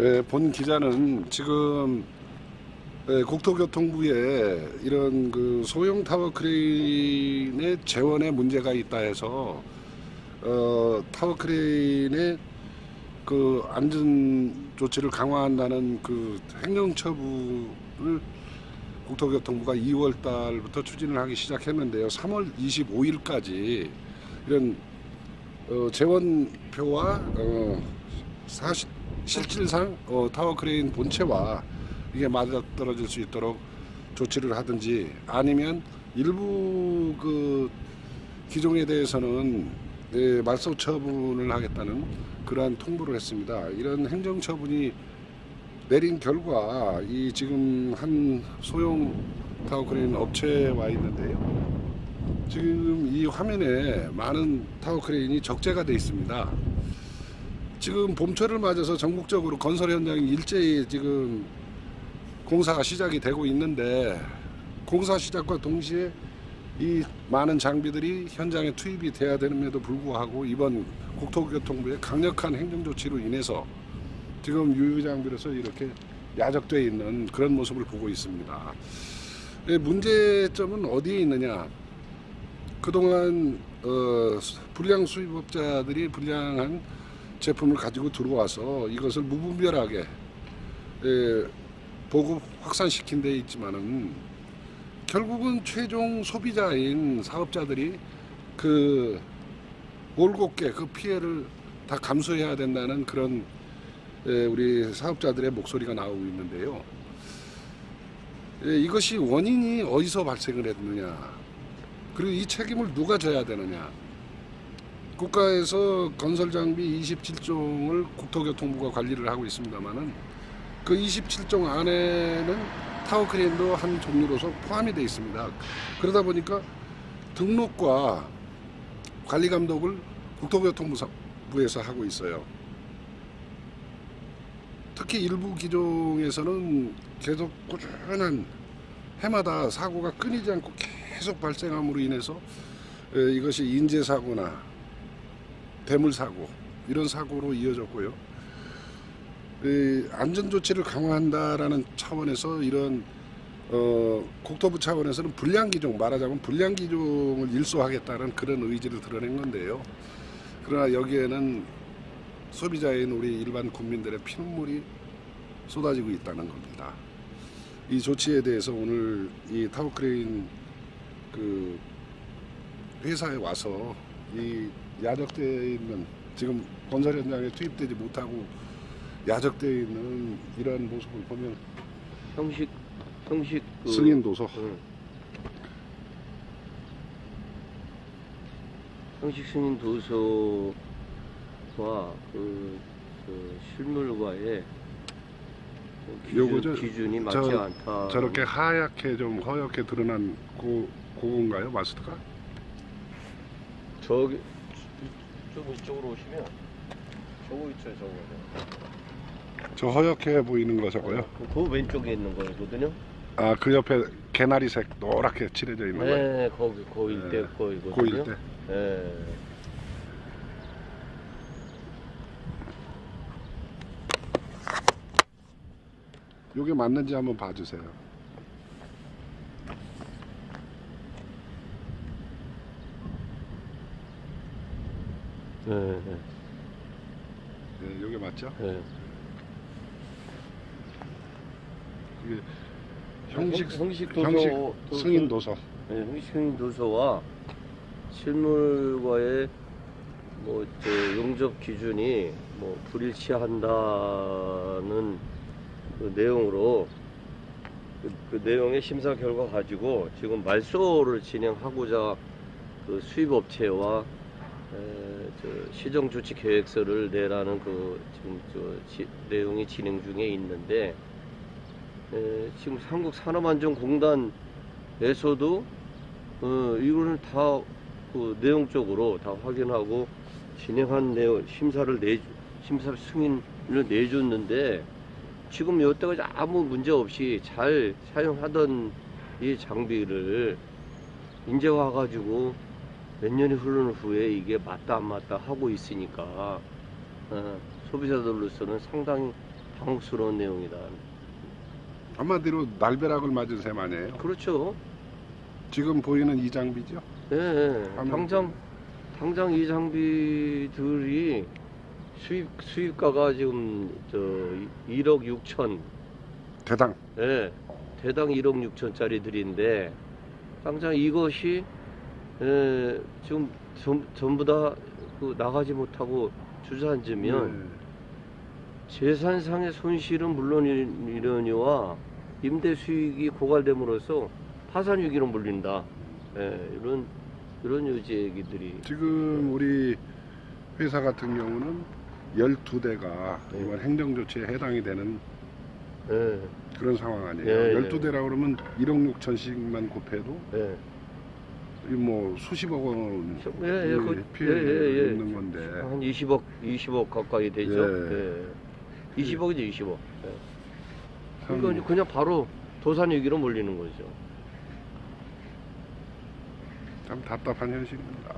예, 본 기자는 지금 예, 국토교통부에 이런 그 소형 타워 크레인의 제원에 문제가 있다 해서 어, 타워 크레인의 그 안전 조치를 강화한다는 그 행정처분을 국토교통부가 2월 달부터 추진을 하기 시작했는데요. 3월 25일까지 이런 어, 제원표와 어, 사실 실질상 어, 타워 크레인 본체와 이게 맞아떨어질 수 있도록 조치를 하든지 아니면 일부 그 기종에 대해서는 예, 말소 처분을 하겠다는 그러한 통보를 했습니다. 이런 행정 처분이 내린 결과 이 지금 한 소형 타워 크레인 업체에 와 있는데요. 지금 이 화면에 많은 타워 크레인이 적재가 돼 있습니다. 지금 봄철을 맞아서 전국적으로 건설 현장이 일제히 지금 공사가 시작이 되고 있는데 공사 시작과 동시에 이 많은 장비들이 현장에 투입이 돼야 되는데도 불구하고 이번 국토교통부의 강력한 행정조치로 인해서 지금 유유장비로서 이렇게 야적되어 있는 그런 모습을 보고 있습니다. 예, 문제점은 어디에 있느냐? 그동안 어, 불량 수입업자들이 불량한 제품을 가지고 들어와서 이것을 무분별하게 예, 보급 확산시킨 데 있지만은 결국은 최종 소비자인 사업자들이 그 올곧게 그 피해를 다 감수해야 된다는 그런 예, 우리 사업자들의 목소리가 나오고 있는데요. 예, 이것이 원인이 어디서 발생을 했느냐, 그리고 이 책임을 누가 져야 되느냐. 국가에서 건설 장비 27종을 국토교통부가 관리를 하고 있습니다만은 그 27종 안에는 타워 크레인도 한 종류로서 포함이 되어 있습니다. 그러다 보니까 등록과 관리 감독을 국토교통부에서 하고 있어요. 특히 일부 기종에서는 계속 꾸준한 해마다 사고가 끊이지 않고 계속 발생함으로 인해서 에, 이것이 인재 사고나 대물 사고 이런 사고로 이어졌고요. 이 안전 조치를 강화한다라는 차원에서 이런 어, 국토부 차원에서는 불량 기종 말하자면 불량 기종을 일소하겠다는 그런 의지를 드러낸 건데요. 그러나 여기에는 소비자인 우리 일반 국민들의 피눈물이 쏟아지고 있다는 겁니다. 이 조치에 대해서 오늘 이 타워크레인 그 회사에 와서 이 야적되어 있는 지금 건설 현장에 투입되지 못하고 야적되어 있는 이러한 모습을 보면 형식 형식 그, 승인 도서 응. 형식 승인 도서와 그, 그 실물과의 그 기준? 기준이 맞지 저- 않다. 저렇게 하얗게 좀 허옇게 드러난 고, 그건가요 마스터가? 저기 좀 이쪽으로 오시면 저거 있죠 저거. 저 허옇게 보이는 거 저거요? 그, 그 왼쪽에 있는 거거든요. 아 그 옆에 개나리색 노랗게 칠해져 있는 거요? 네, 거기 거일 네, 때 거이거든요. 고일 때. 예. 요게 맞는지 한번 봐주세요. 네, 네, 네, 요게 맞죠? 네. 이게 형식 형- 형식 도서, 도서- 승인 도서. 네, 형식 도서와 실물과의 뭐 저 용접 기준이 뭐 불일치한다는 그 내용으로 그, 그 내용의 심사 결과 가지고 지금 말소를 진행하고자 그 수입업체와 시정 조치 계획서를 내라는 그 지금 저 지- 내용이 진행 중에 있는데 에, 지금 한국 산업안전공단에서도 어, 이거는 다그 내용적으로 다 확인하고 진행한 내용 심사를 내 심사 승인을 내줬는데 지금 여태까지 아무 문제 없이 잘 사용하던 이 장비를 이제 와가지고 몇 년이 흐른 후에 이게 맞다 안 맞다 하고 있으니까 어, 소비자들로서는 상당히 당혹스러운 내용이다. 한마디로 날벼락을 맞은 셈 아니에요? 그렇죠. 지금 보이는 이 장비죠? 예, 예. 화면 당장 당장 이 장비들이 수입 수입가가 지금 저 1억 6천, 대당. 예, 대당 1억 6천짜리들인데 당장 이것이 예, 지금 전, 전부 다 그 나가지 못하고 주저앉으면 네. 재산상의 손실은 물론이려니와 임대 수익이 고갈됨으로써 파산 위기로 몰린다. 예, 이런 이런 요지 얘기들이 지금 우리 회사 같은 경우는 12대가 네. 이번 행정조치에 해당이 되는 예, 그런 상황 아니에요. 예, 예. 12대라 그러면 1억 6천씩만 곱해도 예. 이뭐 수십억 원 예, 예, 그- 피해 예, 예, 예. 있는 건데 한 20억, 20억 가까이 되죠. 예. 예. 20억이죠, 20억. 예. 참 그러니까 이제 그냥 바로 도산 위기로 몰리는 거죠. 참 답답한 현실입니다.